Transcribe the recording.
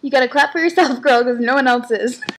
You gotta clap for yourself, girl, because no one else is.